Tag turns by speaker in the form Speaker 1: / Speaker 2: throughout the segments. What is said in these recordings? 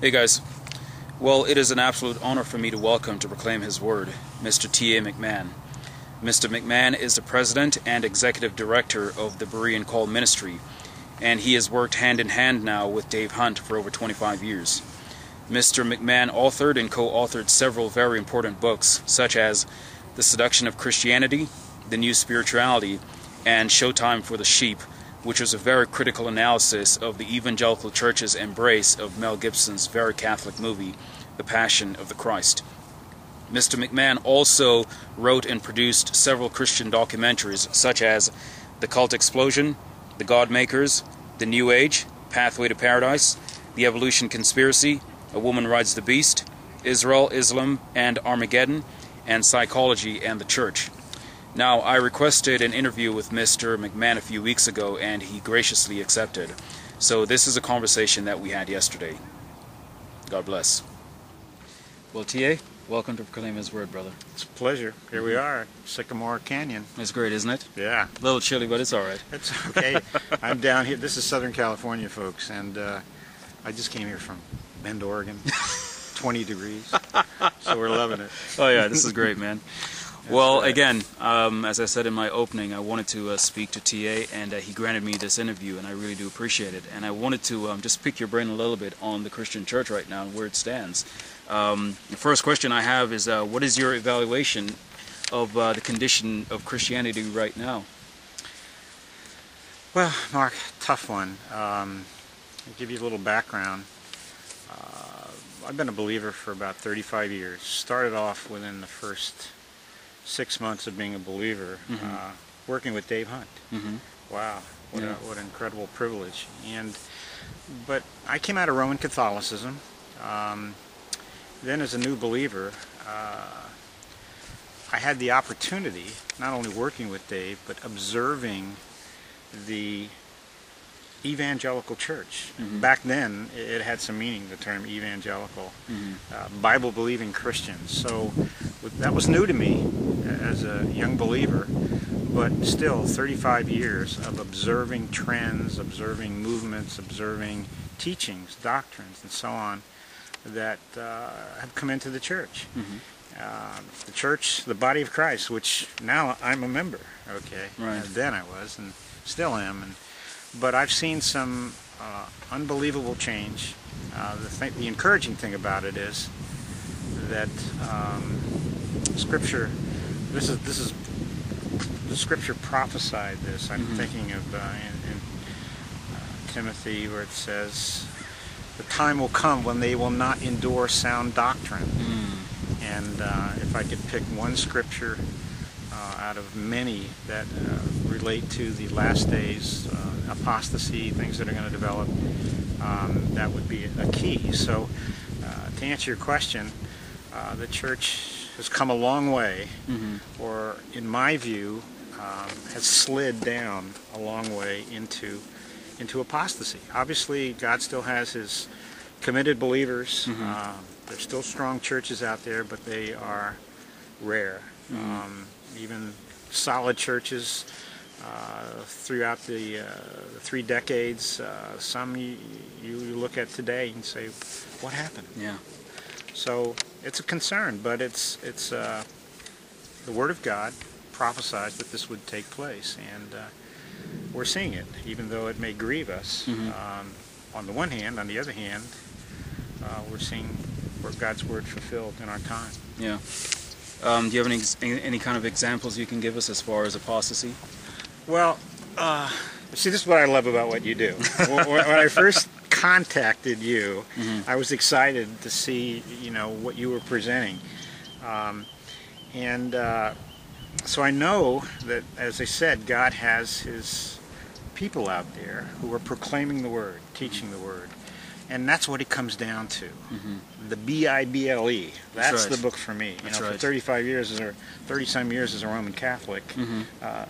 Speaker 1: Hey guys. Well, it is an absolute honor for me to welcome to proclaim his word, Mr. T.A. McMahon. Mr. McMahon is the president and executive director of the Berean Call Ministry, and he has worked hand in hand now with Dave Hunt for over 25 years. Mr. McMahon authored and co authored several very important books, such as The Seduction of Christianity, The New Spirituality, and Showtime for the Sheep, which was a very critical analysis of the evangelical church's embrace of Mel Gibson's very Catholic movie, The Passion of the Christ. Mr. McMahon also wrote and produced several Christian documentaries, such as The Cult Explosion, The God Makers, The New Age, Pathway to Paradise, The Evolution Conspiracy, A Woman Rides the Beast, Israel, Islam, and Armageddon, and Psychology and the Church. Now, I requested an interview with Mr. McMahon a few weeks ago, and he graciously accepted. So, this is a conversation that we had yesterday. God bless. Well, T.A., welcome to Proclaim His Word, brother.
Speaker 2: It's a pleasure. Here we are, Sycamore Canyon.
Speaker 1: It's great, isn't it?
Speaker 2: Yeah,
Speaker 1: A little chilly, but it's all right.
Speaker 2: it's okay. I'm down here. This is Southern California, folks, and uh, I just came here from Bend, Oregon. 20 degrees, so we're loving it.
Speaker 1: Oh, yeah, this is great, man. Well, again, um, as I said in my opening, I wanted to uh, speak to TA, and uh, he granted me this interview, and I really do appreciate it. And I wanted to um, just pick your brain a little bit on the Christian church right now and where it stands. Um, the first question I have is uh, what is your evaluation of uh, the condition of Christianity right now?
Speaker 2: Well, Mark, tough one. Um, I'll give you a little background. Uh, I've been a believer for about 35 years. Started off within the first six months of being a believer,
Speaker 1: Mhm.
Speaker 2: uh, working with Dave Hunt.
Speaker 1: Mm-hmm.
Speaker 2: Wow, what,
Speaker 1: Yeah.
Speaker 2: a, what an incredible privilege. And but I came out of Roman Catholicism. Um, then, as a new believer, uh, I had the opportunity, not only working with Dave, but observing the evangelical church.
Speaker 1: Mhm.
Speaker 2: Back then, it had some meaning. The term evangelical,
Speaker 1: Mm-hmm.
Speaker 2: uh, Bible-believing Christians. So that was new to me as a young believer, but still 35 years of observing trends, observing movements, observing teachings, doctrines, and so on that uh, have come into the church.
Speaker 1: Mm-hmm.
Speaker 2: Uh, the church, the body of Christ, which now I'm a member. Okay,
Speaker 1: Right.
Speaker 2: And then I was, and still am, and but I've seen some uh, unbelievable change. Uh, the, th- the encouraging thing about it is that um, Scripture. This is this is the Scripture prophesied this. I'm
Speaker 1: Mhm.
Speaker 2: thinking of uh, in, in uh, Timothy where it says, "The time will come when they will not endure sound doctrine."
Speaker 1: Mm.
Speaker 2: And uh, if I could pick one scripture out of many that uh, relate to the last days, uh, apostasy, things that are going to develop, um, that would be a key. So, uh, to answer your question, uh, the church has come a long way,
Speaker 1: Mm-hmm.
Speaker 2: or in my view, um, has slid down a long way into into apostasy. Obviously, God still has His committed believers.
Speaker 1: Mhm.
Speaker 2: Uh, there's still strong churches out there, but they are rare.
Speaker 1: Mhm.
Speaker 2: Um, even solid churches uh, throughout the, uh, three decades. Uh, some you, you look at today and say, "What happened?"
Speaker 1: Yeah.
Speaker 2: So it's a concern, but it's it's uh, the Word of God prophesied that this would take place, and uh, we're seeing it, even though it may grieve us.
Speaker 1: Mhm.
Speaker 2: Um, on the one hand, on the other hand, uh, we're seeing where God's Word fulfilled in our time.
Speaker 1: Yeah. Um, do you have any, any kind of examples you can give us as far as apostasy?
Speaker 2: Well, uh, see, this is what I love about what you do. when, when I first contacted you,
Speaker 1: Mhm.
Speaker 2: I was excited to see, you know, what you were presenting, um, and uh, so I know that, as I said, God has His people out there who are proclaiming the Word, teaching the Word, and that's what it comes down to.
Speaker 1: Mm-hmm.
Speaker 2: The B I B L E.
Speaker 1: That's
Speaker 2: That's
Speaker 1: right.
Speaker 2: the book for me. You
Speaker 1: That's
Speaker 2: know, for 35 years as a 30 some years as a Roman Catholic,
Speaker 1: Mm-hmm.
Speaker 2: uh,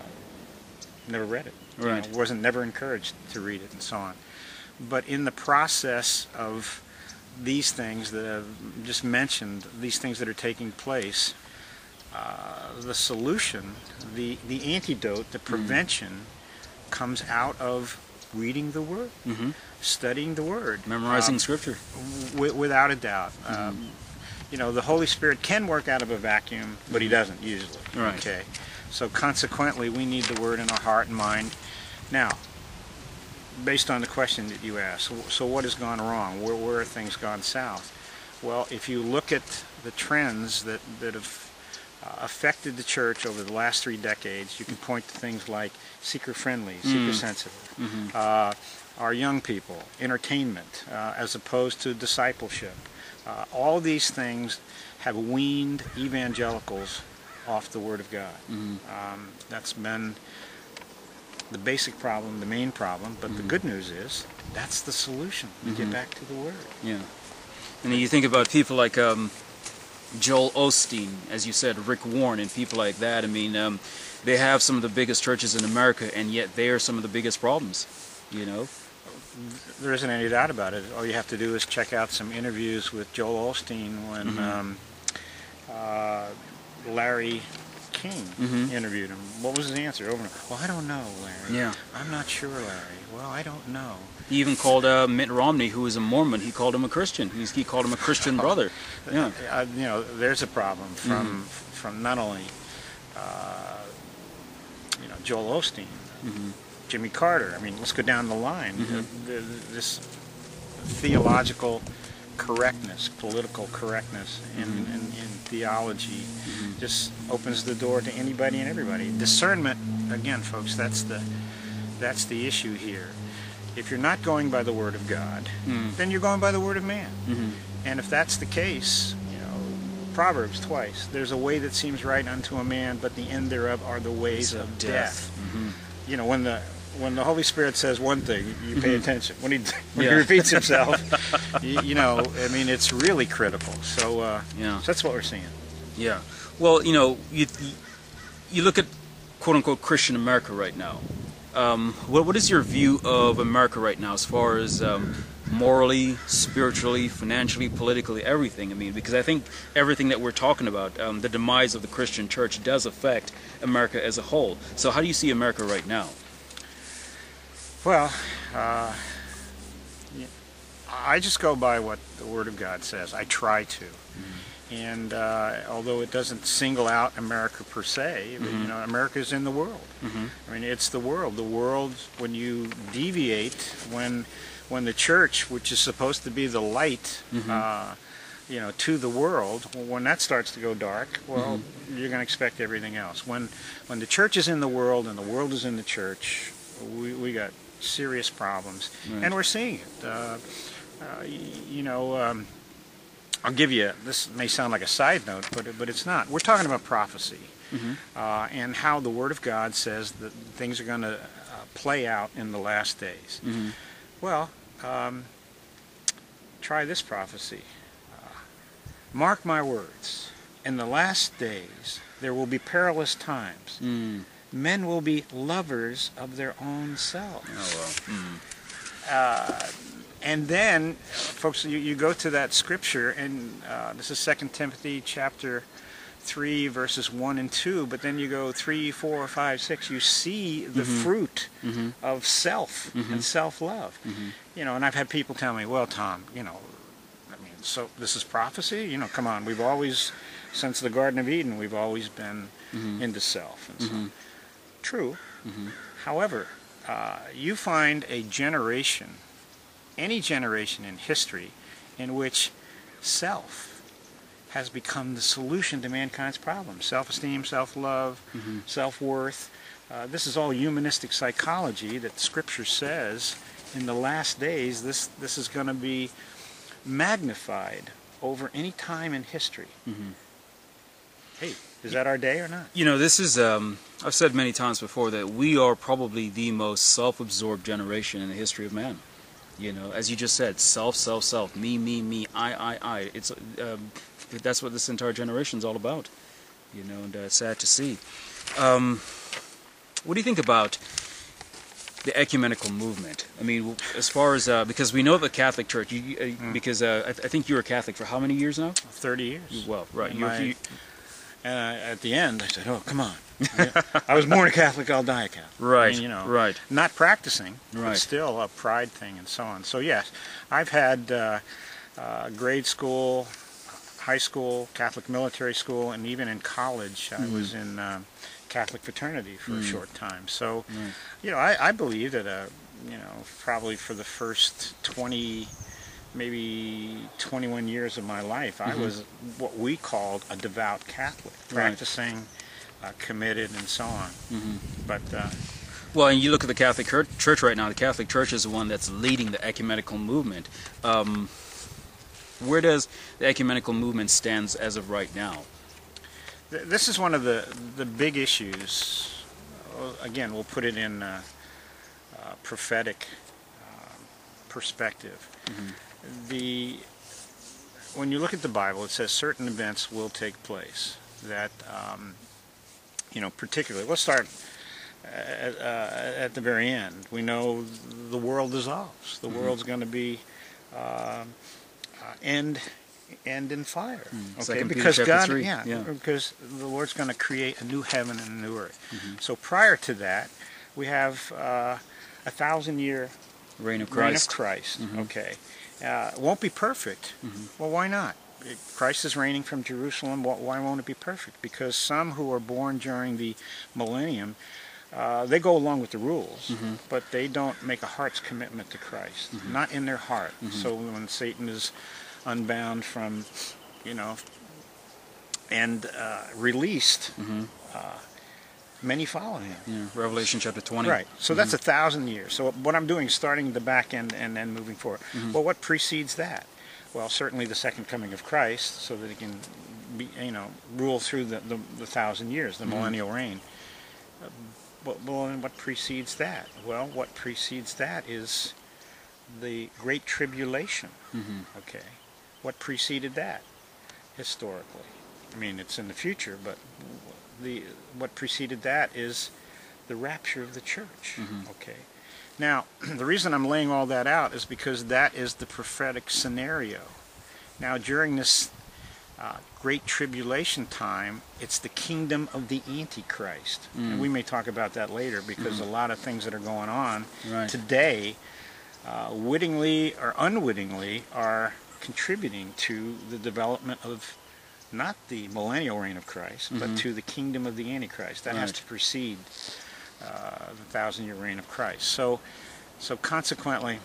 Speaker 2: never read it. You know,
Speaker 1: Right.
Speaker 2: wasn't never encouraged to read it and so on. But in the process of these things that I've just mentioned, these things that are taking place, uh, the solution, the, the antidote, the prevention comes out of reading the Word,
Speaker 1: hmm
Speaker 2: studying the Word,
Speaker 1: Memorizing
Speaker 2: um,
Speaker 1: scripture.
Speaker 2: wi- without a doubt. Um, you know, the Holy Spirit can work out of a vacuum, but He doesn't usually.
Speaker 1: Right.
Speaker 2: Okay. So consequently, we need the Word in our heart and mind. Now, based on the question that you asked, so- so what has gone wrong? Where, where have things gone south? Well, if you look at the trends that, that have uh, affected the church over the last three decades, you can point to things like seeker-friendly, seeker-sensitive, uh, our young people, entertainment, uh, as opposed to discipleship. Uh, all these things have weaned evangelicals off the Word of God. Um, that's been the basic problem, the main problem. But the good news is that's the solution. We get back to the Word.
Speaker 1: Yeah. And you think about people like um, Joel Osteen, as you said, Rick Warren, and people like that. I mean, um, they have some of the biggest churches in America, and yet they are some of the biggest problems. You know.
Speaker 2: There isn't any doubt about it. All you have to do is check out some interviews with Joel Osteen when um, uh, Larry King
Speaker 1: Mhm.
Speaker 2: interviewed him. What was his answer? Over. and over, Well, I don't know, Larry.
Speaker 1: Yeah.
Speaker 2: I'm not sure, Larry. Well, I don't know.
Speaker 1: He even called uh, Mitt Romney, who is a Mormon, he called him a Christian. He's, he called him a Christian brother. Yeah.
Speaker 2: Uh, you know, there's a problem from from not only uh, you know Joel Osteen,
Speaker 1: Mhm.
Speaker 2: Jimmy Carter. I mean, let's go down the line.
Speaker 1: Mhm.
Speaker 2: The- the- this theological correctness, political correctness in,
Speaker 1: Mhm.
Speaker 2: in, in theology
Speaker 1: Mhm.
Speaker 2: just opens the door to anybody and everybody. Discernment, again, folks, that's the that's the issue here. If you're not going by the Word of God,
Speaker 1: Mm.
Speaker 2: then you're going by the Word of man.
Speaker 1: Mhm.
Speaker 2: And if that's the case, you know, Proverbs twice, there's a way that seems right unto a man, but the end thereof are the ways of death.
Speaker 1: Mhm.
Speaker 2: You know, when the when the Holy Spirit says one thing, you pay
Speaker 1: Mhm.
Speaker 2: attention. When he when
Speaker 1: Yeah.
Speaker 2: he repeats himself, you, you know, I mean, it's really critical. So, uh,
Speaker 1: Yeah.
Speaker 2: so that's what we're seeing.
Speaker 1: Yeah. Well, you know, you you look at quote unquote Christian America right now. Um, what what is your view of America right now, as far as um, morally, spiritually, financially, politically, everything? I mean, because I think everything that we're talking about, um, the demise of the Christian church, does affect America as a whole. So, how do you see America right now?
Speaker 2: Well, uh, I just go by what the Word of God says. I try to. And uh, although it doesn't single out America per se, but, you know, America's in the world.
Speaker 1: Mm-hmm.
Speaker 2: I mean, it's the world. The world, when you deviate, when when the church, which is supposed to be the light,
Speaker 1: Mhm.
Speaker 2: uh, you know, to the world, when that starts to go dark, well,
Speaker 1: Mm-hmm.
Speaker 2: you're going to expect everything else. When when the church is in the world and the world is in the church, we we got serious problems,
Speaker 1: Right.
Speaker 2: and we're seeing it. Uh, uh, you know. Um, I'll give you. This may sound like a side note, but but it's not. We're talking about prophecy
Speaker 1: Mm-hmm.
Speaker 2: uh, and how the Word of God says that things are going to uh, play out in the last days.
Speaker 1: Mm-hmm.
Speaker 2: Well, um, try this prophecy. Uh, Mark my words. In the last days, there will be perilous times.
Speaker 1: Mm.
Speaker 2: Men will be lovers of their own selves.
Speaker 1: Oh well. Mm.
Speaker 2: And then, folks, you, you go to that scripture, and uh, this is 2 Timothy chapter 3, verses 1 and 2, but then you go 3, 4, 5, 6, you see the
Speaker 1: Mhm.
Speaker 2: fruit
Speaker 1: Mm-hmm.
Speaker 2: of self
Speaker 1: Mhm.
Speaker 2: and self-love.
Speaker 1: Mhm.
Speaker 2: You know, and I've had people tell me, well, Tom, you know, I mean, so this is prophecy? You know, come on, we've always, since the Garden of Eden, we've always been
Speaker 1: Mhm.
Speaker 2: into self. And so,
Speaker 1: Mhm.
Speaker 2: True. However, uh, you find a generation, any generation in history, in which self has become the solution to mankind's problems. Self-esteem, self-love,
Speaker 1: Mhm.
Speaker 2: self-worth. Uh, this is all humanistic psychology that Scripture says in the last days this, this is going to be magnified over any time in history.
Speaker 1: Mhm.
Speaker 2: Hey, is that our day or not?
Speaker 1: You know, this is, um, I've said many times before that we are probably the most self absorbed generation in the history of man. You know, as you just said, self, self, self, me, me, me, I, I, I. It's, um, that's what this entire generation is all about. You know, and uh, sad to see. Um, what do you think about the ecumenical movement? I mean, as far as, uh, because we know the Catholic Church, you, uh,
Speaker 2: Mm.
Speaker 1: because uh, I, I think you were Catholic for how many years now?
Speaker 2: 30 years.
Speaker 1: Well, right.
Speaker 2: My-
Speaker 1: you,
Speaker 2: And uh, at the end, I said, "Oh, come on! I was born a Catholic. I'll die a Catholic." I
Speaker 1: Right,
Speaker 2: mean, you know,
Speaker 1: right.
Speaker 2: Not practicing,
Speaker 1: Right.
Speaker 2: but still a pride thing and so on. So yes, I've had uh, uh, grade school, high school, Catholic military school, and even in college, I was in uh, Catholic fraternity for a short time. So, you know, I, I believe that, uh, you know, probably for the first 20, maybe 21 years of my life, I was what we called a devout Catholic, practicing, uh, committed, and so on. But uh,
Speaker 1: Well, and you look at the Catholic Church right now. The Catholic Church is the one that's leading the ecumenical movement. Um, where does the ecumenical movement stands as of right now?
Speaker 2: th- this is one of the the big issues. Again, we'll put it in uh, uh, prophetic um, perspective. The when you look at the Bible, it says certain events will take place. That um, you know, particularly. Let's start at, uh, at the very end. We know the world dissolves. The world's going to be um, uh, end end in fire. Okay,
Speaker 1: Second Peter
Speaker 2: because God, yeah,
Speaker 1: yeah.
Speaker 2: because the Lord's going to create a new heaven and a new earth.
Speaker 1: Mm-hmm.
Speaker 2: So prior to that, we have uh, a thousand year
Speaker 1: Reign of Christ.
Speaker 2: reign of Christ.
Speaker 1: Mhm.
Speaker 2: Okay, uh, it won't be perfect.
Speaker 1: Mhm.
Speaker 2: Well, why not? Christ is reigning from Jerusalem. Why won't it be perfect? Because some who are born during the millennium, uh, they go along with the rules,
Speaker 1: Mhm.
Speaker 2: but they don't make a heart's commitment to Christ, not in their heart. So when Satan is unbound from, you know, and uh, released,
Speaker 1: Mhm.
Speaker 2: uh, many follow him.
Speaker 1: Yeah, Revelation chapter 20.
Speaker 2: Right. So that's a thousand years. So what I'm doing is starting the back end and then moving forward. Well, what precedes that? Well, certainly the second coming of Christ, so that he can, be, you know, rule through the, the, the thousand years, the millennial reign. Uh, But, well, and what precedes that? Well, what precedes that is the Great Tribulation.
Speaker 1: Mhm.
Speaker 2: Okay. What preceded that historically? I mean, it's in the future, but the what preceded that is the rapture of the church.
Speaker 1: Mhm.
Speaker 2: Okay. Now, the reason I'm laying all that out is because that is the prophetic scenario. Now, during this uh, great tribulation time, it's the kingdom of the Antichrist.
Speaker 1: Mm.
Speaker 2: And we may talk about that later because a lot of things that are going on
Speaker 1: Right.
Speaker 2: today, uh, wittingly or unwittingly, are contributing to the development of not the millennial reign of Christ, but
Speaker 1: Mhm.
Speaker 2: to the kingdom of the Antichrist. That has to precede uh, the thousand-year reign of Christ. So, so consequently,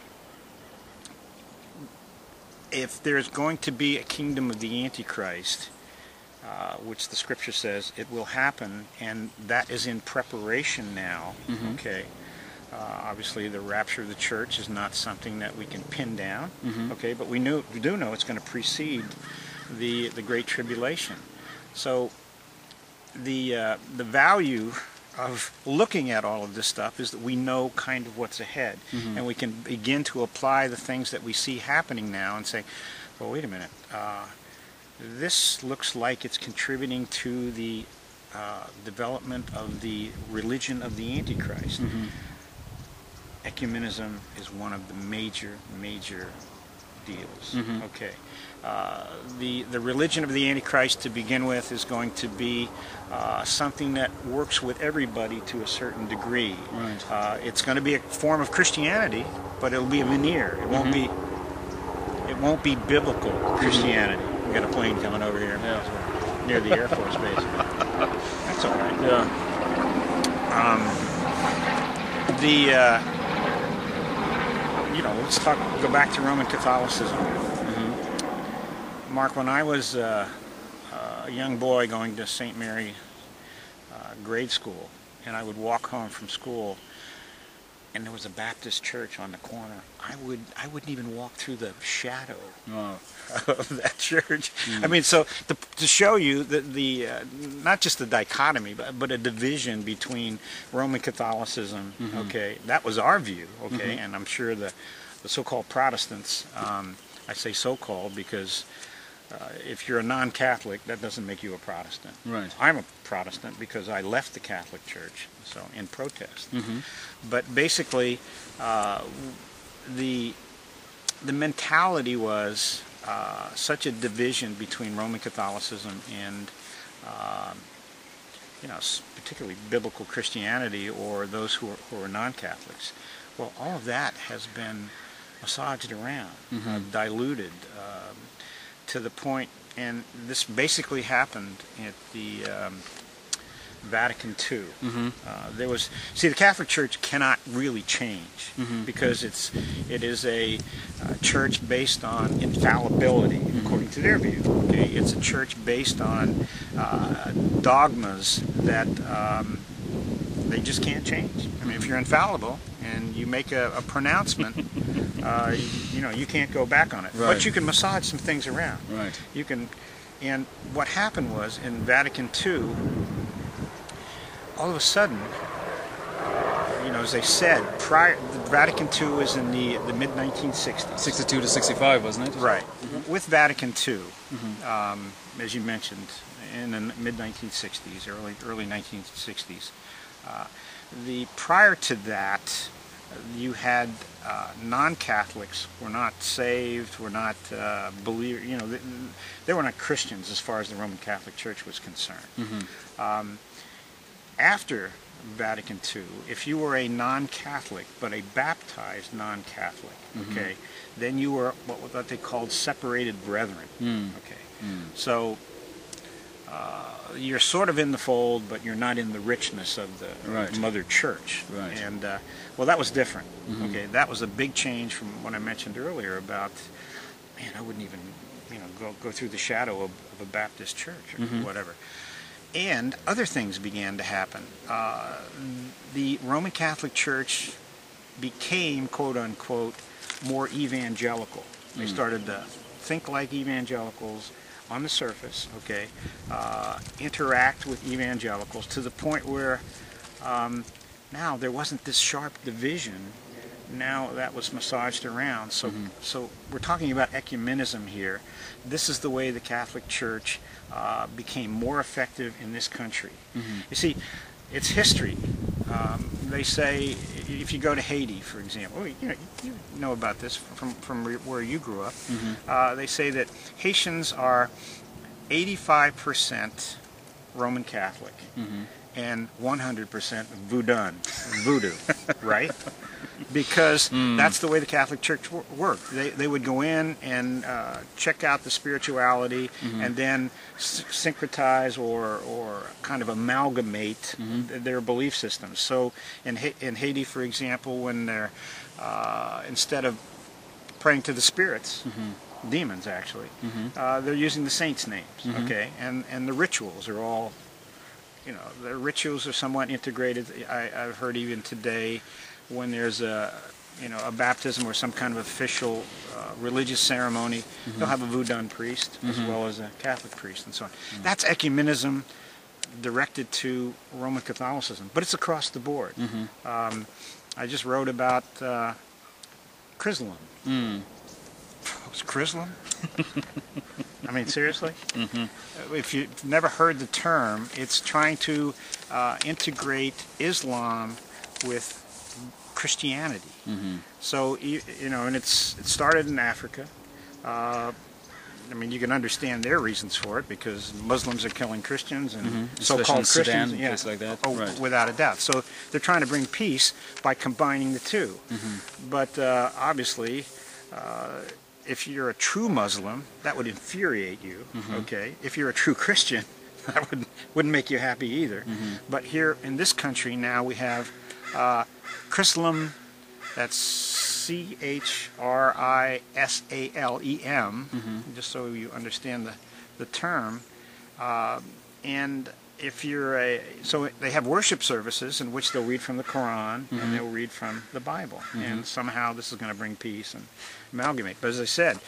Speaker 2: if there's going to be a kingdom of the Antichrist, uh, which the Scripture says it will happen, and that is in preparation now.
Speaker 1: Mhm.
Speaker 2: Okay. Uh, obviously, the rapture of the church is not something that we can pin down.
Speaker 1: Mhm.
Speaker 2: Okay, but we knew we do know it's going to precede the the great tribulation. So the uh, the value of looking at all of this stuff is that we know kind of what's ahead,
Speaker 1: Mhm.
Speaker 2: and we can begin to apply the things that we see happening now and say, well, wait a minute, uh, this looks like it's contributing to the uh, development of the religion of the Antichrist.
Speaker 1: Mhm.
Speaker 2: Ecumenism is one of the major, major deals.
Speaker 1: Mhm.
Speaker 2: Okay. Uh, the the religion of the Antichrist to begin with is going to be uh, something that works with everybody to a certain degree.
Speaker 1: Right.
Speaker 2: Uh, it's going to be a form of Christianity, but it'll be a veneer. It won't be. It won't be biblical Christianity. We got a plane coming over here
Speaker 1: Yeah.
Speaker 2: near the Air Force Base. That's all right.
Speaker 1: Yeah.
Speaker 2: the uh, you know let's talk go back to roman catholicism mark when i was uh, a young boy going to st mary uh, grade school and i would walk home from school and there was a baptist church on the corner i would i wouldn't even walk through the shadow
Speaker 1: Oh.
Speaker 2: of that church. I mean, so to, to show you the, the uh, not just the dichotomy, but, but a division between Roman Catholicism.
Speaker 1: Mhm.
Speaker 2: Okay, that was our view. Okay,
Speaker 1: Mhm.
Speaker 2: and I'm sure the, the so-called Protestants. Um, I say so-called because uh, if you're a non-Catholic, that doesn't make you a Protestant.
Speaker 1: Right.
Speaker 2: I'm a Protestant because I left the Catholic Church, so in protest
Speaker 1: Mm-hmm.
Speaker 2: but basically uh, the the mentality was uh, such a division between Roman Catholicism and um, you know, particularly biblical Christianity or those who are, who are non-Catholics. Well, all of that has been massaged around, uh, diluted um, to the point, and this basically happened at the um, Vatican II.
Speaker 1: Mm-hmm.
Speaker 2: Uh, there was see the Catholic Church cannot really change
Speaker 1: Mhm.
Speaker 2: because it's it is a uh, church based on infallibility according to their view. Okay, it's a church based on uh, dogmas that um, they just can't change. I mean, if you're infallible and you make a, a pronouncement, uh, you, you know you can't go back on it.
Speaker 1: Right.
Speaker 2: But you can massage some things around.
Speaker 1: Right.
Speaker 2: You can, and what happened was in Vatican II, all of a sudden, you know, as they said, prior, Vatican II was in the the mid 1960s.
Speaker 1: 62 to 65, wasn't it?
Speaker 2: Right. With Vatican II, um, as you mentioned, in the mid 1960s, early early 1960s, uh, the prior to that, you had uh, non-Catholics were not saved, were not uh, believe, you know, they, they were not Christians as far as the Roman Catholic Church was concerned.
Speaker 1: Mm-hmm.
Speaker 2: Um, after Vatican II, if you were a non-Catholic but a baptized non-Catholic,
Speaker 1: Mhm.
Speaker 2: okay, then you were what, what they called separated brethren.
Speaker 1: Mm.
Speaker 2: Okay,
Speaker 1: Mm.
Speaker 2: so uh, you're sort of in the fold, but you're not in the richness of the
Speaker 1: Right.
Speaker 2: mother church.
Speaker 1: Right.
Speaker 2: And uh, well, that was different.
Speaker 1: Mhm.
Speaker 2: Okay, that was a big change from what I mentioned earlier about. Man, I wouldn't even you know go go through the shadow of, of a Baptist church or
Speaker 1: Mhm.
Speaker 2: whatever. And other things began to happen. Uh, the Roman Catholic Church became, quote unquote, more evangelical. They
Speaker 1: Mm.
Speaker 2: started to think like evangelicals on the surface, okay, uh, interact with evangelicals to the point where um, now there wasn't this sharp division. Now that was massaged around. So,
Speaker 1: Mhm.
Speaker 2: so we're talking about ecumenism here. This is the way the Catholic Church uh, became more effective in this country.
Speaker 1: Mhm.
Speaker 2: You see, it's history. Um, they say if you go to Haiti, for example, you know, you know about this from from where you grew up.
Speaker 1: Mhm.
Speaker 2: Uh, they say that Haitians are 85% Roman Catholic
Speaker 1: Mhm.
Speaker 2: and 100% voodoo, voodoo, right? Because
Speaker 1: Mm.
Speaker 2: that's the way the Catholic Church worked. They, they would go in and uh, check out the spirituality
Speaker 1: Mhm.
Speaker 2: and then s- syncretize or, or kind of amalgamate
Speaker 1: Mhm.
Speaker 2: th- their belief systems. So in, ha- in Haiti, for example, when they're uh, instead of praying to the spirits,
Speaker 1: Mhm.
Speaker 2: demons actually,
Speaker 1: Mhm.
Speaker 2: uh, they're using the saints' names,
Speaker 1: Mhm.
Speaker 2: okay, and and the rituals are all, you know, the rituals are somewhat integrated. I, I've heard even today, when there's a you know a baptism or some kind of official uh, religious ceremony, they'll have a voodoo priest as
Speaker 1: Mhm.
Speaker 2: well as a Catholic priest and so on. That's ecumenism directed to Roman Catholicism, but it's across the board.
Speaker 1: Mhm.
Speaker 2: Um, I just wrote about uh, Chrislam.
Speaker 1: Mm.
Speaker 2: Was Chrislam? I mean, seriously?
Speaker 1: Mhm.
Speaker 2: Uh, If you've never heard the term, it's trying to uh, integrate Islam with Christianity.
Speaker 1: Mhm.
Speaker 2: So you, you know, and it's it started in Africa. Uh, I mean, you can understand their reasons for it because Muslims are killing Christians and
Speaker 1: Mhm.
Speaker 2: so-called
Speaker 1: Sudan,
Speaker 2: Christians, yeah,
Speaker 1: like that.
Speaker 2: oh,
Speaker 1: Right.
Speaker 2: without a doubt. So they're trying to bring peace by combining the 2
Speaker 1: Mhm.
Speaker 2: But uh, obviously, uh, if you're a true Muslim, that would infuriate you.
Speaker 1: Mhm.
Speaker 2: Okay, if you're a true Christian, that would wouldn't make you happy either.
Speaker 1: Mhm.
Speaker 2: But here in this country now we have uh, Chrislam. That's C H R I S A L E M.
Speaker 1: Mhm.
Speaker 2: Just so you understand the the term. Um, and if you're a so they have worship services in which they'll read from the Quran
Speaker 1: Mhm.
Speaker 2: and they'll read from the Bible,
Speaker 1: Mhm.
Speaker 2: and somehow this is going to bring peace and amalgamate. But as I said,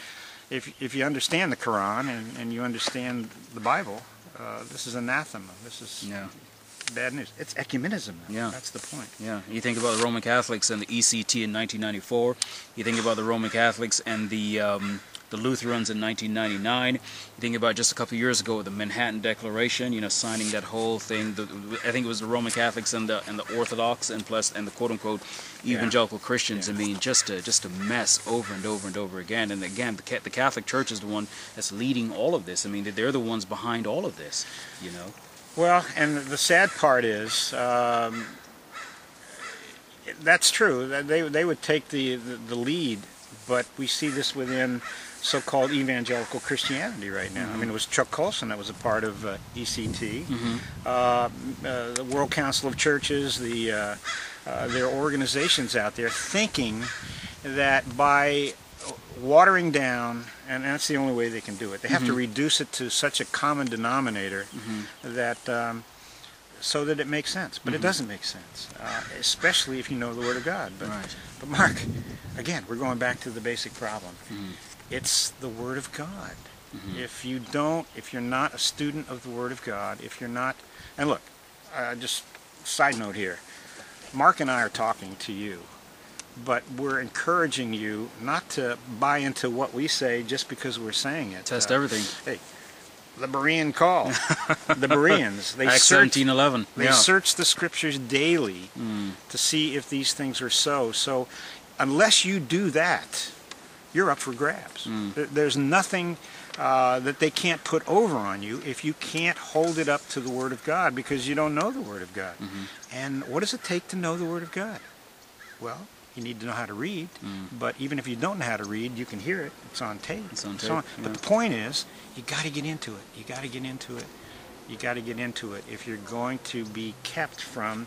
Speaker 2: if if you understand the Quran and, and you understand the Bible, uh, this is anathema. This is
Speaker 1: Yeah.
Speaker 2: Bad news. It's ecumenism.
Speaker 1: Yeah.
Speaker 2: that's the point.
Speaker 1: Yeah, you think about the Roman Catholics and the ECT in 1994. You think about the Roman Catholics and the um, the Lutherans in 1999. You think about just a couple years ago the Manhattan Declaration, you know, signing that whole thing. The, I think it was the Roman Catholics and the and the Orthodox and plus and the quote unquote evangelical yeah. Christians. Yeah. I mean, just a just a mess over and over and over again. And again, the the Catholic Church is the one that's leading all of this. I mean, they're the ones behind all of this. You know.
Speaker 2: Well, and the sad part is. Um, that's true. They, they would take the, the, the lead, but we see this within so-called evangelical Christianity right now. Mm-hmm. I mean, it was Chuck Colson that was a part of uh, ECT, mm-hmm. uh, uh, the World Council of Churches, the uh, uh, there are organizations out there thinking that by watering down, and that's the only way they can do it. They have mm-hmm. to reduce it to such a common denominator mm-hmm. that. Um, so that it makes sense. But mm-hmm. it doesn't make sense, uh, especially if you know the Word of God. But,
Speaker 1: right.
Speaker 2: but Mark, again, we're going back to the basic problem. Mm-hmm. It's the Word of God. Mm-hmm. If you don't, if you're not a student of the Word of God, if you're not, and look, uh, just side note here, Mark and I are talking to you, but we're encouraging you not to buy into what we say just because we're saying it.
Speaker 1: Test uh, everything.
Speaker 2: Hey, the Berean call. the Bereans.
Speaker 1: They Acts search, 1711.
Speaker 2: They yeah. search the scriptures daily mm. to see if these things are so. So unless you do that, you're up for grabs. Mm. There's nothing uh, that they can't put over on you if you can't hold it up to the Word of God because you don't know the Word of God. Mm-hmm. And what does it take to know the Word of God? Well, you need to know how to read. Mm. But even if you don't know how to read, you can hear it. It's on tape.
Speaker 1: It's on tape. So on.
Speaker 2: Yeah. But the point is, you got to get into it. You got to get into it. You got to get into it if you're going to be kept from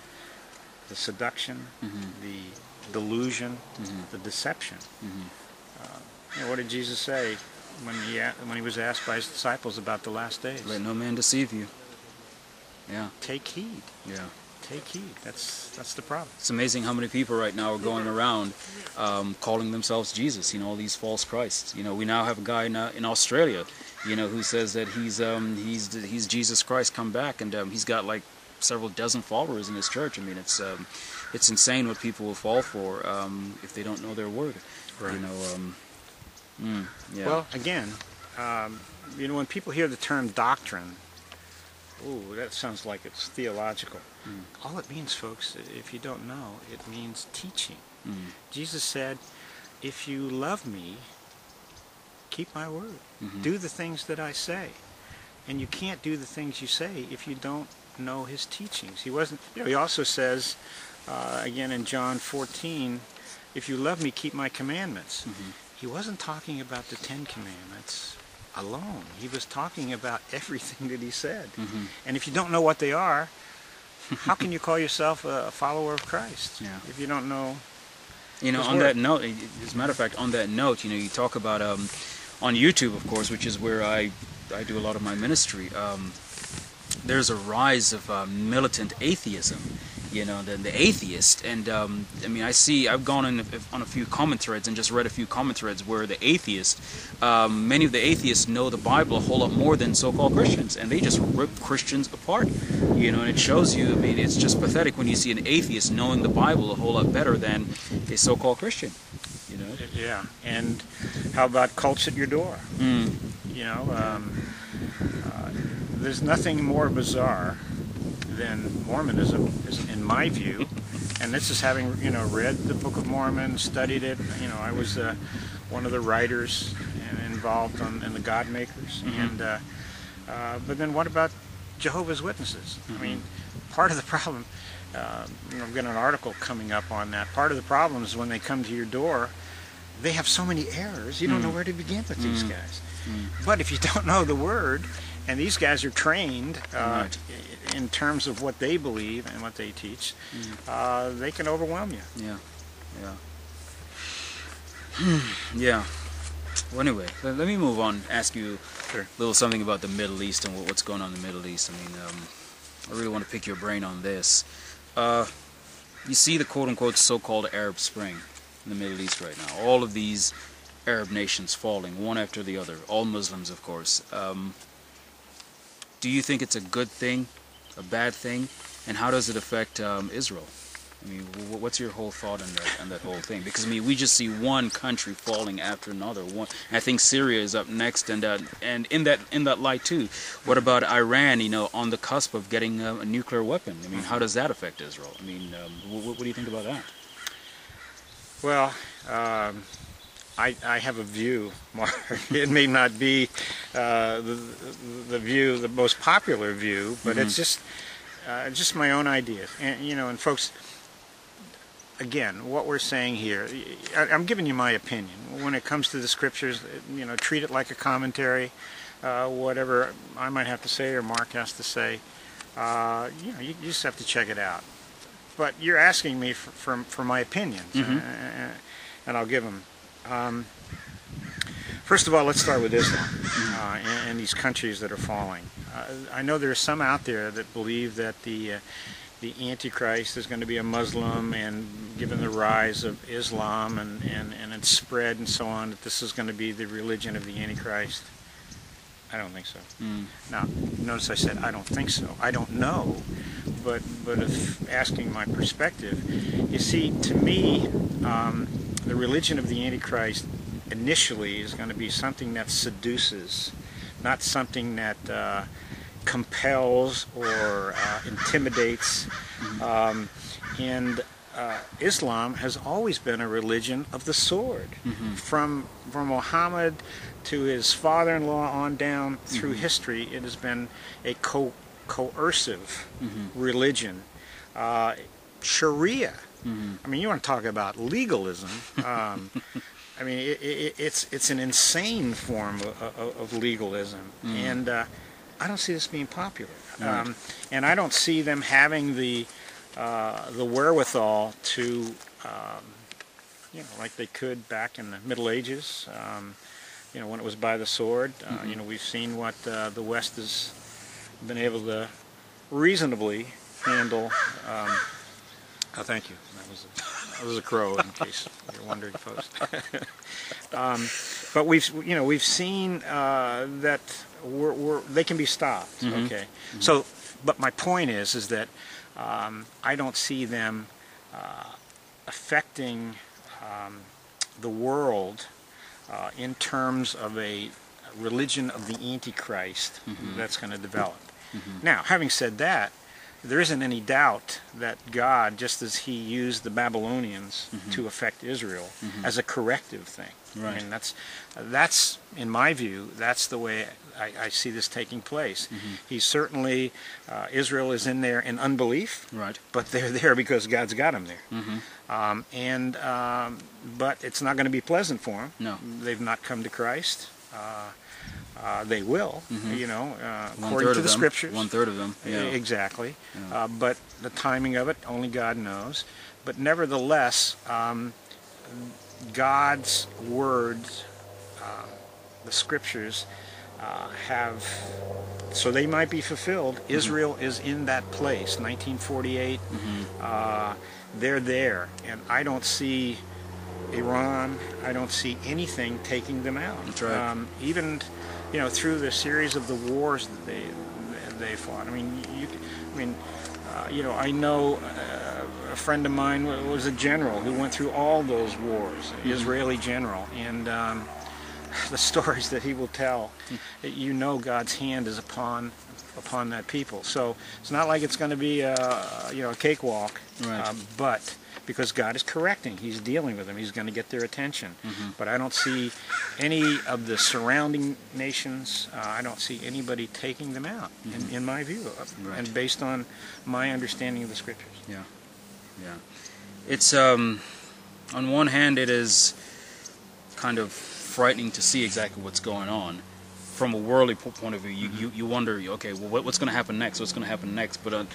Speaker 2: the seduction, mm-hmm. the delusion, mm-hmm. the deception. Mm-hmm. Uh, you know, what did Jesus say when he when he was asked by his disciples about the last days?
Speaker 1: Let no man deceive you. Yeah.
Speaker 2: Take heed.
Speaker 1: Yeah.
Speaker 2: Take heed. That's that's the problem.
Speaker 1: It's amazing how many people right now are going around um, calling themselves Jesus. You know, all these false Christs. You know, we now have a guy in, uh, in Australia, you know, who says that he's um, he's he's Jesus Christ come back, and um, he's got like several dozen followers in his church. I mean, it's um, it's insane what people will fall for um, if they don't know their word. Right. You know. Um, mm, yeah.
Speaker 2: Well, again, um, you know, when people hear the term doctrine, ooh, that sounds like it's theological. Mm. All it means, folks, if you don't know, it means teaching. Mm. Jesus said, "If you love me, keep my word. Mm-hmm. Do the things that I say." And you can't do the things you say if you don't know his teachings. He wasn't. You know, he also says, uh, again in John 14, "If you love me, keep my commandments." Mm-hmm. He wasn't talking about the Ten Commandments alone. He was talking about everything that he said. Mm-hmm. And if you don't know what they are, how can you call yourself a, follower of Christ
Speaker 1: yeah.
Speaker 2: if you don't know?
Speaker 1: You know, on word? that note, as a matter of fact, on that note, you know, you talk about um, on YouTube, of course, which is where I I do a lot of my ministry. Um, there's a rise of uh, militant atheism you know, the, the atheist. And um, I mean, I see, I've gone on, on a few comment threads and just read a few comment threads where the atheist, um, many of the atheists know the Bible a whole lot more than so-called Christians, and they just rip Christians apart. You know, and it shows you. I mean, it's just pathetic when you see an atheist knowing the Bible a whole lot better than a so-called Christian. You know.
Speaker 2: Yeah, and how about cults at your door?
Speaker 1: Mm.
Speaker 2: You know, um, uh, there's nothing more bizarre than Mormonism, is, in my view. And this is having you know read the Book of Mormon, studied it. You know, I was uh, one of the writers involved on, in the God Makers. Mm-hmm. And uh, uh, but then what about Jehovah's Witnesses? Mm-hmm. I mean, part of the problem. Uh, I've got an article coming up on that. Part of the problem is when they come to your door, they have so many errors. You don't know mm. where to begin with these mm. guys. Mm. But if you don't know the word, and these guys are trained uh. In terms of what they believe and what they teach, mm. uh, they can overwhelm you.
Speaker 1: Yeah, yeah, yeah. Well, anyway, let, let, me move on. Ask you sure. a little something about the Middle East and what, what's going on in the Middle East. I mean, um, I really want to pick your brain on this. Uh, you see the quote-unquote so-called Arab Spring in the Middle East right now. All of these Arab nations falling one after the other. All Muslims, of course. Um, do you think it's a good thing, a bad thing, and how does it affect um, Israel? I mean, what's your whole thought on that on that whole thing? Because I mean, we just see one country falling after another. One, I think Syria is up next, and uh, and in that in that light too, what about Iran? You know, on the cusp of getting a, a nuclear weapon. I mean, how does that affect Israel? I mean, um, wh- what do you think about that?
Speaker 2: Well, um, I, I have a view, Mark. It may not be uh, the, the view, the most popular view, but it's just uh, just my own idea. And you know, and folks, again, what we're saying here, I, I'm giving you my opinion. When it comes to the scriptures, you know, treat it like a commentary. Uh, whatever I might have to say or Mark has to say, uh, you know, you, you just have to check it out. But you're asking me for, for, for my opinions,
Speaker 1: Mhm.
Speaker 2: uh, and I'll give them. Um, first of all, let's start with Islam uh, and, and these countries that are falling. Uh, I know there are some out there that believe that the uh, the Antichrist is going to be a Muslim, and given the rise of Islam and, and, and its spread and so on, that this is going to be the religion of the Antichrist. I don't think so.
Speaker 1: Mm.
Speaker 2: Now, notice I said I don't think so. I don't know, but but if asking my perspective, you see, to me, um, the religion of the Antichrist initially is going to be something that seduces, not something that uh, compels or uh, intimidates. Um, and uh, Islam has always been a religion of the sword.
Speaker 1: Mhm.
Speaker 2: From from Muhammad to his father-in-law on down through history, it has been a co- coercive
Speaker 1: Mhm.
Speaker 2: religion. Uh, Sharia.
Speaker 1: Mhm.
Speaker 2: I mean, you want to talk about legalism. Um, I mean, it, it, it's it's an insane form of, of, of legalism,
Speaker 1: Mm.
Speaker 2: and uh, I don't see this being popular.
Speaker 1: Right.
Speaker 2: Um, and I don't see them having the uh, the wherewithal to, um, you know, like they could back in the Middle Ages. Um, you know, when it was by the sword. Uh,
Speaker 1: Mhm.
Speaker 2: You know, we've seen what uh, the West has been able to reasonably handle. Oh, thank you. That was a, that was a crow, in case you're wondering, folks. um, but we've, you know, we've seen uh, that we're, we're, they can be stopped.
Speaker 1: Mhm.
Speaker 2: Okay. So, but my point is, is that um, I don't see them uh, affecting um, the world uh, in terms of a religion of the Antichrist
Speaker 1: Mhm.
Speaker 2: that's going to develop.
Speaker 1: Mhm.
Speaker 2: Now, having said that, there isn't any doubt that God, just as He used the Babylonians
Speaker 1: Mhm.
Speaker 2: to affect Israel
Speaker 1: Mhm.
Speaker 2: as a corrective thing.
Speaker 1: Right.
Speaker 2: I mean, that's that's in my view, that's the way I, I see this taking place.
Speaker 1: Mhm.
Speaker 2: He certainly uh, Israel is in there in unbelief,
Speaker 1: Right.
Speaker 2: but they're there because God's got them there.
Speaker 1: Mhm.
Speaker 2: Um, and um, but it's not going to be pleasant for them.
Speaker 1: No.
Speaker 2: They've not come to Christ. Uh, uh, they will,
Speaker 1: Mhm.
Speaker 2: you know, uh, according to the
Speaker 1: them.
Speaker 2: scriptures.
Speaker 1: One third of them. Yeah.
Speaker 2: Exactly.
Speaker 1: Yeah.
Speaker 2: Uh, but the timing of it, only God knows. But nevertheless, um, God's words, uh, the scriptures, uh, have, so they might be fulfilled.
Speaker 1: Mm-hmm.
Speaker 2: Israel is in that place, 1948.
Speaker 1: Mhm.
Speaker 2: Uh, they're there. And I don't see Iran, I don't see anything taking them out.
Speaker 1: That's right.
Speaker 2: Um, even, you know, through the series of the wars that they they fought. I mean, you, I mean, uh, you know, I know uh, a friend of mine was a general who went through all those wars,
Speaker 1: Mm-hmm.
Speaker 2: Israeli general, and um, the stories that he will tell, you know, God's hand is upon upon that people. So it's not like it's going to be a you know a cakewalk,
Speaker 1: Right.
Speaker 2: um, but because God is correcting, He's dealing with them. He's going to get their attention.
Speaker 1: Mhm.
Speaker 2: But I don't see any of the surrounding nations. Uh, I don't see anybody taking them out, in, in my view, uh,
Speaker 1: Mm-hmm. Right.
Speaker 2: and based on my understanding of the scriptures.
Speaker 1: Yeah. Yeah. It's um on one hand it is kind of frightening to see exactly what's going on from a worldly point of view. You you, you wonder, okay, well what, what's going to happen next? What's going to happen next? But uh,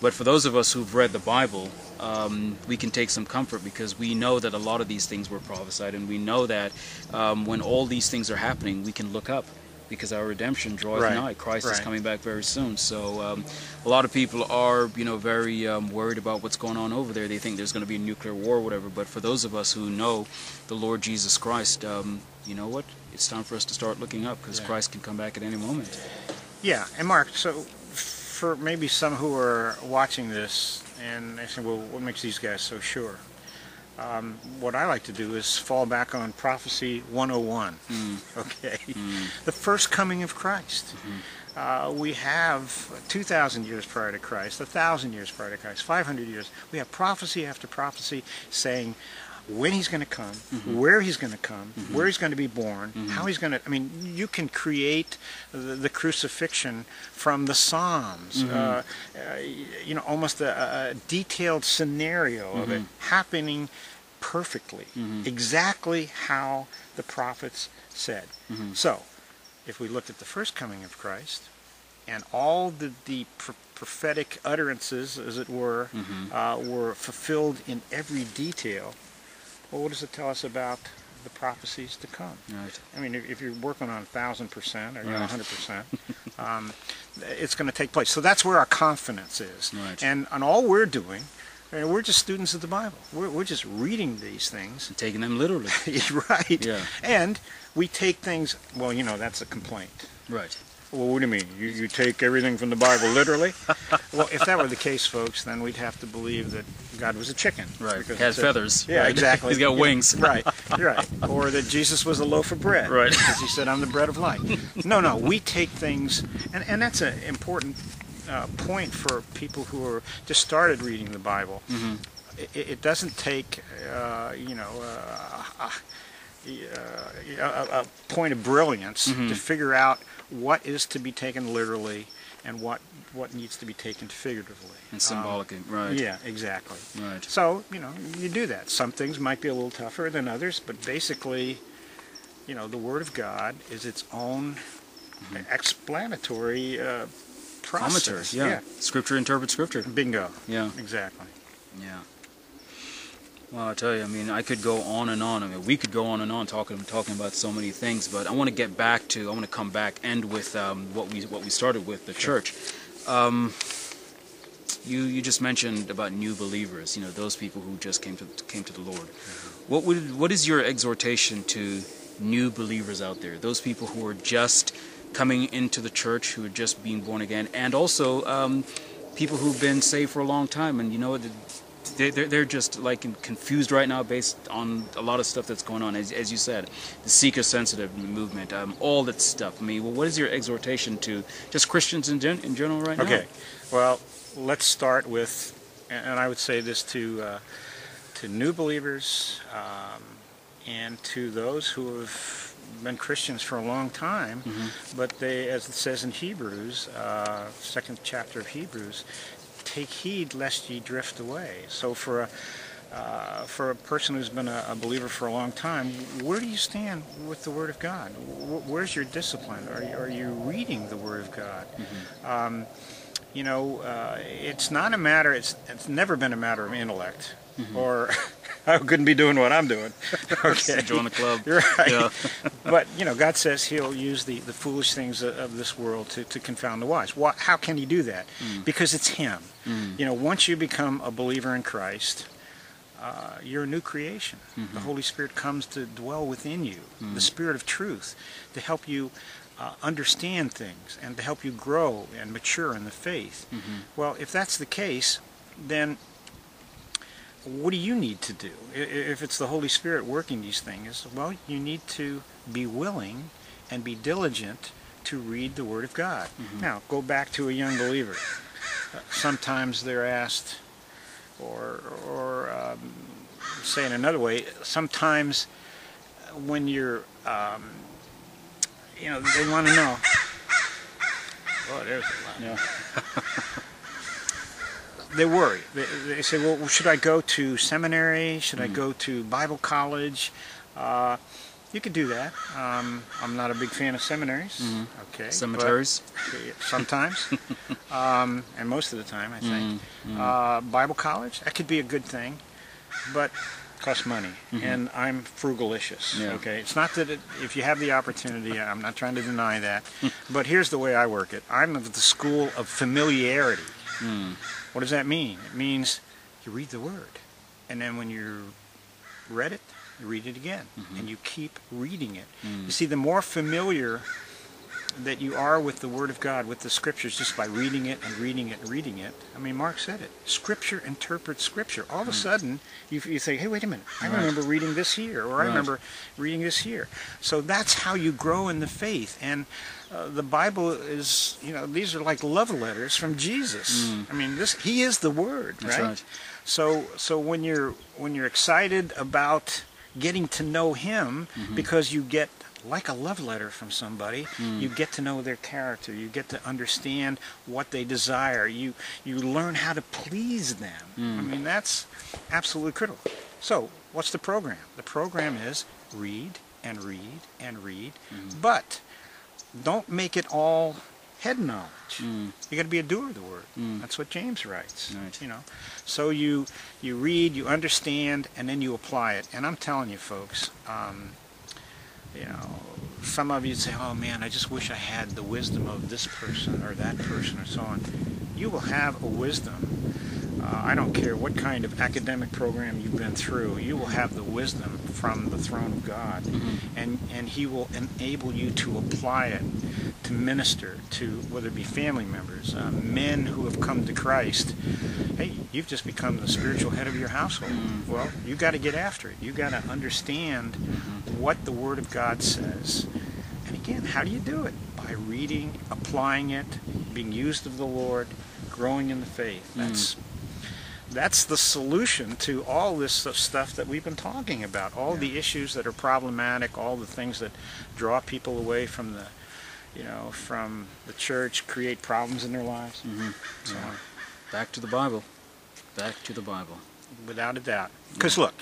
Speaker 1: but for those of us who've read the Bible, um, we can take some comfort because we know that a lot of these things were prophesied, and we know that um, when all these things are happening, we can look up because our redemption draweth
Speaker 2: Right,
Speaker 1: nigh. Christ is coming back very soon. So um, a lot of people are, you know, very um, worried about what's going on over there. They think there's going to be a nuclear war or whatever. But for those of us who know the Lord Jesus Christ, um, you know what? It's time for us to start looking up because
Speaker 2: Yeah.
Speaker 1: Christ can come back at any moment.
Speaker 2: Yeah, and Mark, so for maybe some who are watching this And they say, well, what makes these guys so sure? Um, what I like to do is fall back on Prophecy 101. Okay? The first coming of Christ. Uh, we have 2,000 years prior to Christ, 1,000 years prior to Christ, 500 years. We have prophecy after prophecy saying when he's going to come, mm-hmm. where he's going to come, mm-hmm. where he's going to be born, mm-hmm. how he's going to. I mean, you can create the, the crucifixion from the Psalms. Uh, uh, you know, almost a, a detailed scenario of it happening perfectly, exactly how the prophets said. So, if we looked at the first coming of Christ and all the, the pr- prophetic utterances, as it were, uh, were fulfilled in every detail, well, what does it tell us about the prophecies to come?
Speaker 1: Right.
Speaker 2: I mean, if, you're working on a thousand percent or you know,
Speaker 1: Right.
Speaker 2: hundred percent, um, it's going to take place. So that's where our confidence is.
Speaker 1: Right.
Speaker 2: And and all we're doing, we're just students of the Bible. We're we're just reading these things.
Speaker 1: And Taking them literally.
Speaker 2: right.
Speaker 1: Yeah.
Speaker 2: And we take things. Well, you know, that's a complaint.
Speaker 1: Right.
Speaker 2: Well, what do you mean? You, you take everything from the Bible literally? well, if that were the case, folks, then we'd have to believe that God was a chicken.
Speaker 1: Right.
Speaker 2: Because
Speaker 1: Has
Speaker 2: it said-
Speaker 1: feathers.
Speaker 2: Yeah,
Speaker 1: right?
Speaker 2: exactly.
Speaker 1: He's got
Speaker 2: Yeah,
Speaker 1: wings.
Speaker 2: right, right. Or that Jesus was a loaf of bread.
Speaker 1: Right.
Speaker 2: Because he said, I'm the bread of life. No, no, we take things, and, and that's an important uh, point for people who are just started reading the Bible.
Speaker 1: Mm-hmm.
Speaker 2: It, it doesn't take, uh, you know, uh, uh, a, a point of brilliance
Speaker 1: Mm-hmm.
Speaker 2: to figure out what is to be taken literally and what what needs to be taken figuratively.
Speaker 1: And
Speaker 2: Um,
Speaker 1: symbolically. right.
Speaker 2: yeah, exactly.
Speaker 1: Right.
Speaker 2: So, you know, you do that. Some things might be a little tougher than others, but basically, you know, the Word of God is its own explanatory uh,
Speaker 1: Commentary.
Speaker 2: process.
Speaker 1: Yeah. Scripture interprets scripture.
Speaker 2: Bingo.
Speaker 1: Yeah.
Speaker 2: Exactly.
Speaker 1: Yeah. Well, I tell you, I mean, I could go on and on. I mean, we could go on and on talking talking about so many things. But I want to get back to. I want to come back end with um, what we what we started with the church. Um, you you just mentioned about new believers. You know, those people who just came to came to the Lord. What would what is your exhortation to new believers out there? Those people who are just coming into the church, who are just being born again, and also um, people who've been saved for a long time, and you know. The, they're, they're just like confused right now based on a lot of stuff that's going on as, as you said the seeker sensitive movement um, all that stuff i mean well, what is your exhortation to just christians in, gen- in general right now?
Speaker 2: Okay. Well, let's start with, and and I would say this to uh, to new believers um, and to those who have been Christians for a long time, but they, as it says in Hebrews, uh, second chapter of Hebrews, take heed lest ye drift away. So for a uh, for a person who's been a, a believer for a long time, where do you stand with the Word of God? Wh- Where's your discipline? Are you, are you reading the Word of God? Um, you know, uh, it's not a matter. It's it's never been a matter of intellect, or I couldn't be doing what I'm doing. Okay,
Speaker 1: Join the club.
Speaker 2: You're right.
Speaker 1: Yeah.
Speaker 2: but you know, God says He'll use the, the foolish things of, of this world to, to confound the wise. Why, how can He do that? Mm. Because it's Him. Mm. You know, once you become a believer in Christ, uh, you're a new creation. Mm-hmm. The Holy Spirit comes to dwell within you, mm. the Spirit of truth, to help you uh, understand things and to help you grow and mature in the faith. Mm-hmm. Well, if that's the case, then what do you need to do? I- i- If it's the Holy Spirit working these things, well, you need to be willing and be diligent to read the Word of God. Now, go back to a young believer. Uh, Sometimes they're asked, or, or um, say in another way, sometimes when you're, um, you know, they want to know. Oh, there's a lot
Speaker 1: Yeah.
Speaker 2: they worry. They, they say, well, should I go to seminary? Should I go to Bible college? Uh, you could do that. Um, I'm not a big fan of seminaries. Okay.
Speaker 1: cemeteries
Speaker 2: sometimes, um, and most of the time, I think. Uh, Bible college, that could be a good thing, but it costs money, and I'm frugalicious.
Speaker 1: Yeah.
Speaker 2: Okay, it's not that it, if you have the opportunity, I'm not trying to deny that, but here's the way I work it. I'm of the school of familiarity. Hmm. What does that mean? It means you read the word, and then when you read it, you read it again, mm-hmm. and you keep reading it. You hmm. see, the more familiar that you are with the Word of God, with the Scriptures, just by reading it and reading it and reading it. I mean, Mark said it. Scripture interprets Scripture. All of a sudden, you, you think, hey, wait a minute. I
Speaker 1: Right.
Speaker 2: remember reading this here, or I remember reading this here. So that's how you grow in the faith. And uh, the Bible is, you know, these are like love letters from Jesus. I mean, this He is the Word,
Speaker 1: That's right.
Speaker 2: so so when you're when you're excited about getting to know him
Speaker 1: Mm-hmm.
Speaker 2: because you get like a love letter from somebody,
Speaker 1: Mm.
Speaker 2: you get to know their character, you get to understand what they desire, you you learn how to please them.
Speaker 1: Mm.
Speaker 2: I mean that's absolutely critical. So what's the program? The program is read and read and read,
Speaker 1: Mm-hmm.
Speaker 2: but don't make it all head knowledge.
Speaker 1: Mm.
Speaker 2: You got to be a doer of the word.
Speaker 1: Mm.
Speaker 2: That's what James writes.
Speaker 1: Right.
Speaker 2: You know, so you you read, you understand, and then you apply it. And I'm telling you, folks, um, you know, some of you say, "Oh man, I just wish I had the wisdom of this person or that person or so on." You will have a wisdom. Uh, I don't care what kind of academic program you've been through. You will have the wisdom from the throne of God, and and He will enable you to apply it to minister to whether it be family members, uh, men who have come to Christ. Hey, you've just become the spiritual head of your household. Well, you've got to get after it. You've got to understand what the Word of God says. And again, how do you do it? By reading, applying it, being used of the Lord, growing in the faith. That's that's the solution to all this stuff that we've been talking about. All the issues that are problematic, all the things that draw people away from the, you know, from the church, create problems in their lives.
Speaker 1: Mhm.
Speaker 2: So,
Speaker 1: Yeah. Back to the Bible. Back to the Bible.
Speaker 2: without a doubt. Because look,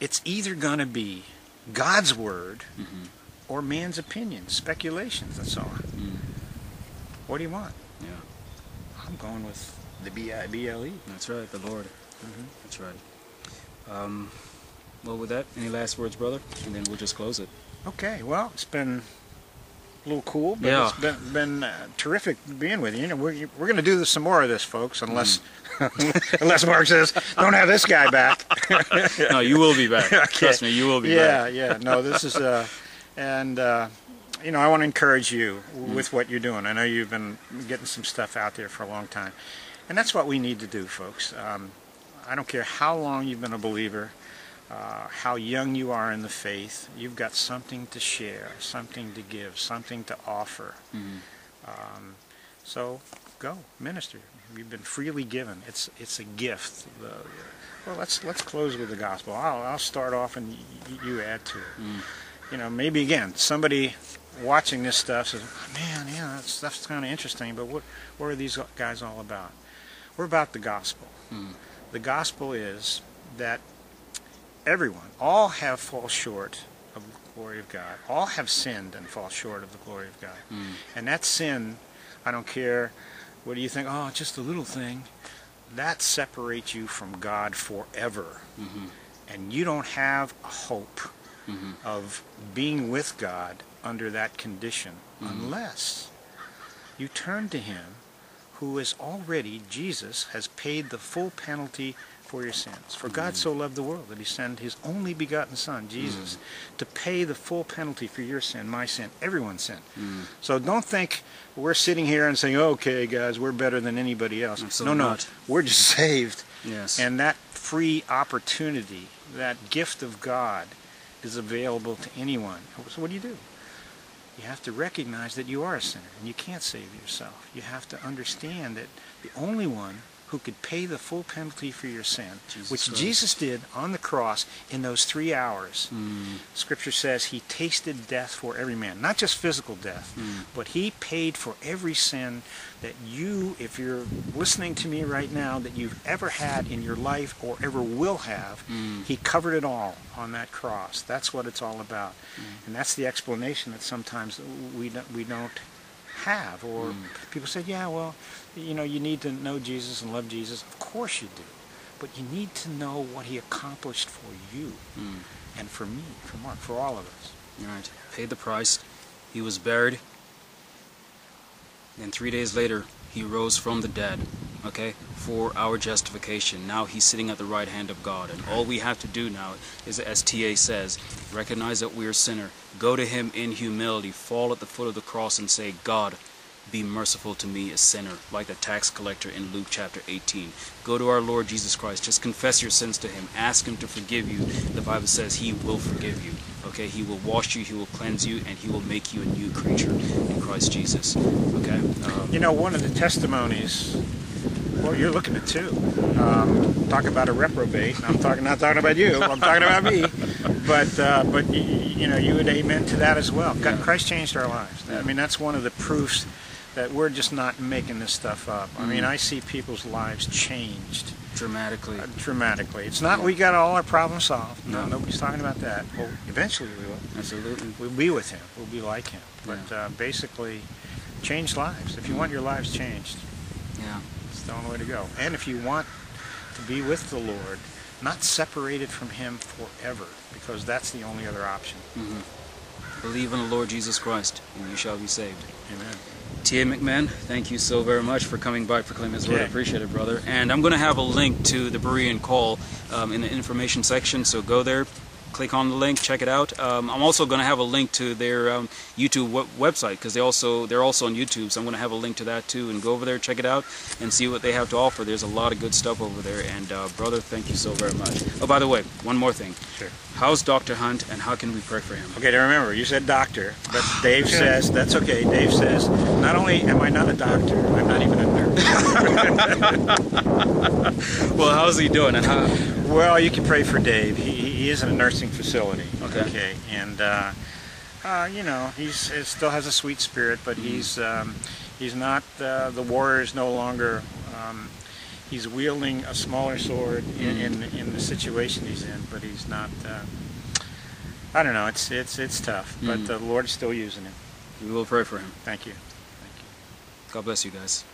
Speaker 2: it's either going to be God's word
Speaker 1: Mhm.
Speaker 2: or man's opinion, speculations, and so on.
Speaker 1: Mm.
Speaker 2: What do you want?
Speaker 1: Yeah.
Speaker 2: I'm going with the B I B L E.
Speaker 1: That's right, the Lord.
Speaker 2: Mhm.
Speaker 1: That's right. Um, well, with that, any last words, brother? And then we'll just close it.
Speaker 2: Okay, well, it's been a little cool, but
Speaker 1: Yeah.
Speaker 2: it's been been uh, terrific being with you. You know, we're we're going to do this, some more of this, folks, unless unless Mark says don't have this guy back.
Speaker 1: no, you will be back.
Speaker 2: Okay.
Speaker 1: Trust me, you will be
Speaker 2: yeah,
Speaker 1: back.
Speaker 2: yeah. No, this is uh, and uh, you know, I want to encourage you
Speaker 1: Mm.
Speaker 2: with what you're doing. I know you've been getting some stuff out there for a long time, and that's what we need to do, folks. Um, I don't care how long you've been a believer, uh, how young you are in the faith. You've got something to share, something to give, something to offer.
Speaker 1: Mhm.
Speaker 2: Um, so go minister. You've been freely given. It's it's a gift. The, well, let's let's close with the gospel. I'll I'll start off and y- you add to it.
Speaker 1: Mm.
Speaker 2: You know, maybe again somebody watching this stuff says, "Man, yeah, that stuff's kind of interesting, but what what are these guys all about?" We're about the gospel.
Speaker 1: Mm.
Speaker 2: The gospel is that everyone, all have fall short of the glory of God. All have sinned and fall short of the glory of God.
Speaker 1: Mm.
Speaker 2: And that sin, I don't care what do you think, oh, just a little thing, that separates you from God forever.
Speaker 1: Mhm.
Speaker 2: And you don't have a hope
Speaker 1: Mhm.
Speaker 2: of being with God under that condition
Speaker 1: Mhm.
Speaker 2: unless you turn to Him who is already, Jesus, has paid the full penalty for your sins. For God so loved the world that He sent His only begotten Son, Jesus, to pay the full penalty for your sin, my sin, everyone's sin.
Speaker 1: Mm.
Speaker 2: So don't think we're sitting here and saying, okay, guys, we're better than anybody else.
Speaker 1: Absolutely
Speaker 2: no, no,
Speaker 1: not.
Speaker 2: we're just saved.
Speaker 1: Yes.
Speaker 2: And that free opportunity, that gift of God, is available to anyone. So what do you do? You have to recognize that you are a sinner and you can't save yourself. You have to understand that the only one who could pay the full penalty for your sin,
Speaker 1: Jesus
Speaker 2: which
Speaker 1: Christ.
Speaker 2: Jesus did on the cross in those three hours,
Speaker 1: Mm.
Speaker 2: Scripture says he tasted death for every man, not just physical death,
Speaker 1: Mm.
Speaker 2: but he paid for every sin that you, if you're listening to me right now, that you've ever had in your life or ever will have.
Speaker 1: Mm.
Speaker 2: He covered it all on that cross. That's what it's all about, and that's the explanation that sometimes we don't, we don't have. Or people say, "Yeah, well, you know, you need to know Jesus and love Jesus." Of course you do, but you need to know what He accomplished for you
Speaker 1: Mm.
Speaker 2: and for me, for Mark, for all of us.
Speaker 1: All right. Paid the price. He was buried. And three days later, he rose from the dead. Okay, for our justification. Now he's sitting at the right hand of God, and all we have to do now is, as TA says, recognize that we're a sinner, go to him in humility, fall at the foot of the cross, and say, God, be merciful to me, a sinner, like the tax collector in Luke chapter 18. Go to our Lord Jesus Christ. Just confess your sins to him. Ask him to forgive you. The Bible says he will forgive you. Okay, he will wash you, he will cleanse you, and he will make you a new creature in Christ Jesus. Okay? Uh,
Speaker 2: You know, one of the testimonies. Well, you're looking at two. Um, talk about a reprobate. I'm talking not talking about you. I'm talking about me. But uh, but y- y- you know, you would amen to that as well. God,
Speaker 1: Yeah.
Speaker 2: Christ changed our lives. I mean, that's one of the proofs that we're just not making this stuff up. I mean,
Speaker 1: Mhm.
Speaker 2: I see people's lives changed
Speaker 1: dramatically.
Speaker 2: uh, dramatically. It's not
Speaker 1: Yeah.
Speaker 2: we got all our problems solved. No,
Speaker 1: No.
Speaker 2: nobody's talking about that. Well, eventually we will.
Speaker 1: Absolutely.
Speaker 2: We'll be with him. We'll be like him. But uh, basically, change lives. If you want your lives changed,
Speaker 1: Yeah.
Speaker 2: The only way to go. And if you want to be with the Lord, not separated from Him forever, because that's the only other option.
Speaker 1: hmm Believe in the Lord Jesus Christ, and you shall be saved.
Speaker 2: Amen.
Speaker 1: T.A. McMahon, thank you so very much for coming by, proclaiming His word. I appreciate it, brother. And I'm going to have a link to the Berean Call um, in the information section, so go there, click on the link, check it out. Um, I'm also going to have a link to their um, YouTube we- website because they also they're also on YouTube, so I'm going to have a link to that too. And go over there, check it out, and see what they have to offer. There's a lot of good stuff over there. And uh, brother, thank you so very much. Oh, by the way, one more thing.
Speaker 2: Sure.
Speaker 1: How's Dr. Hunt, and how can we pray for him?
Speaker 2: Okay, now remember, you said doctor, but Dave says, that's okay, Dave says, not only am I not a doctor, I'm not even a nurse.
Speaker 1: Well, how's he doing, and how?
Speaker 2: Well, you can pray for Dave. He, he is in a nursing facility.
Speaker 1: Okay.
Speaker 2: Okay. And uh, uh, you know, he's it still has a sweet spirit, but he's um, he's not uh, the warrior is no longer. Um, he's wielding a smaller sword in, in in the situation he's in, but he's not. Uh, I don't know. It's it's it's tough, but
Speaker 1: Mm.
Speaker 2: the Lord's still using him.
Speaker 1: We will pray for him. Thank you.
Speaker 2: Thank you.
Speaker 1: God bless you guys.